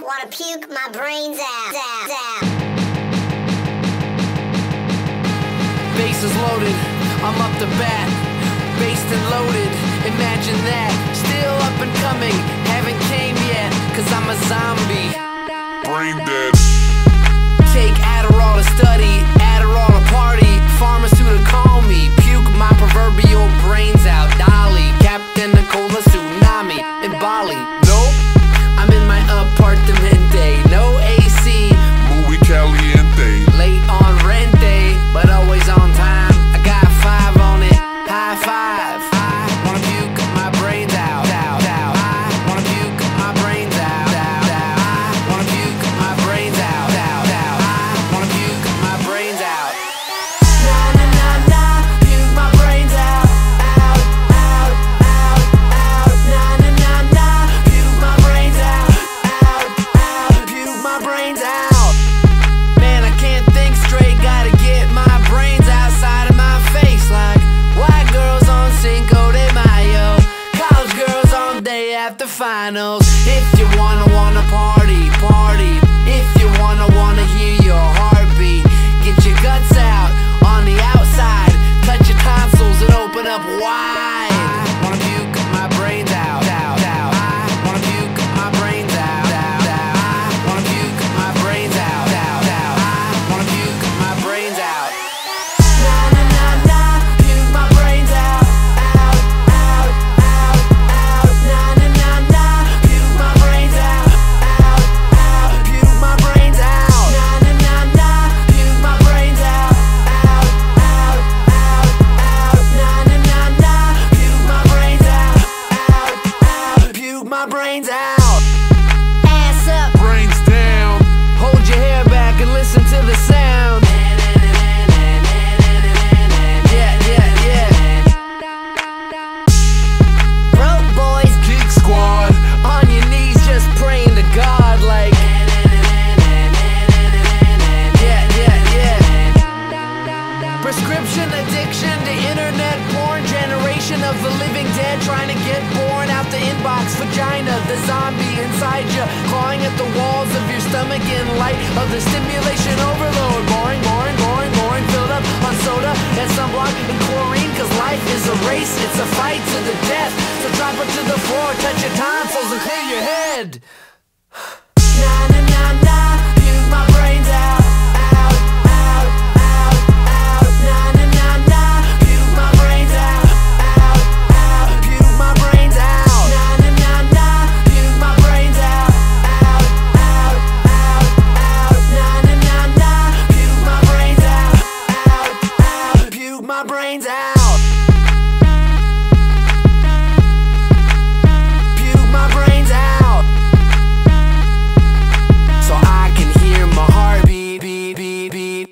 Wanna puke my brains out. out, out. Base is loaded, I'm up to bat. Based and loaded, imagine that. Still up and coming, haven't came yet, cause I'm a zombie. Brain dead. finals. If loud. Ass up, brains down. Hold your hair back and listen to the sound. resurrection of the living dead trying to get born out the inbox. Vagina the zombie inside you clawing at the walls of your stomach in light of the stimulation overload. Boring boring boring boring filled up on soda and sunblock and chlorine cause life is a race it's a fight to the death. So drop it to the floor touch your tonsils and clear your head. brains out.